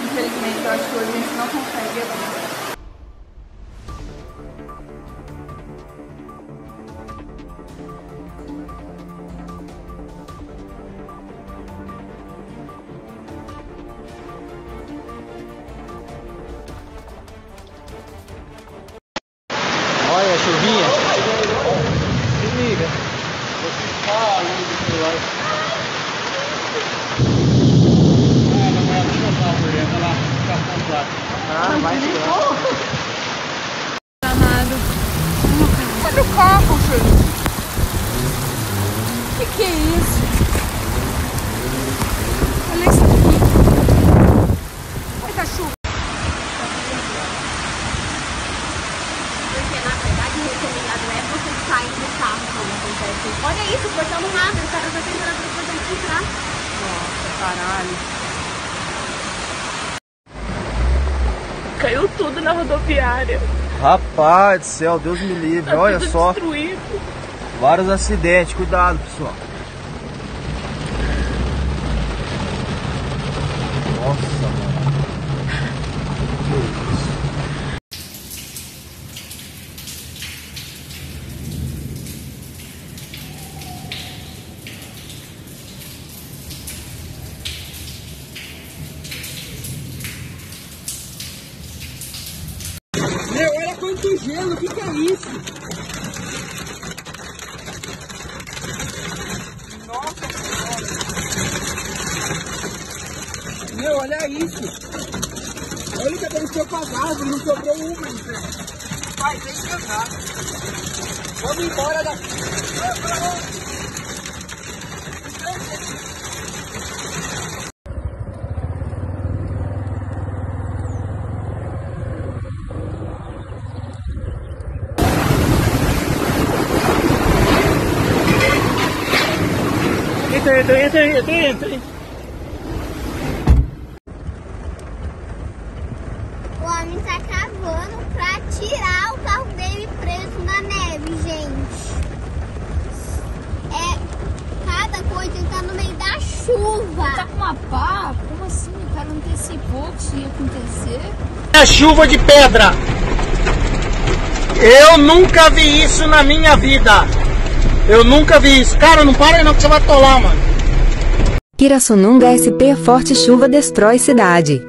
Infelizmente, eu acho que hoje a gente não consegue abrir. Olha a chuvinha. Se liga. Vou ficar ali do celular. Ah, não é deixa eu dar por dentro, ela comprada. Ah, Amado. Olha o carro, gente. Que, que é isso? Olha isso aqui. Olha a chuva. Porque na verdade o recomendado é você sair do carro quando acontece. Olha isso, o portão não abre, o cara tá tentando portão pra entrar. Nossa, caralho. Caiu tudo na rodoviária. Rapaz do céu, Deus me livre. Tá Olha só. destruído. Vários acidentes. Cuidado, pessoal. Nossa, mano. Quanto gelo, o que, que é isso? Nossa Meu, olha isso. Olha o que aconteceu com as árvores, não sobrou uma, então. Vai, vem cantar. Vamos embora daqui. Entra, entra, entra, entra, entra. O homem tá cavando pra tirar o carro dele preso na neve, gente. É cada coisa ele tá no meio da chuva. Tá com uma pá? Como assim? O cara antecipou que isso ia acontecer? É chuva de pedra. Eu nunca vi isso na minha vida. Eu nunca vi isso. Cara, não para aí não que você vai atolar, mano. Pirassununga SP Forte chuva destrói cidade.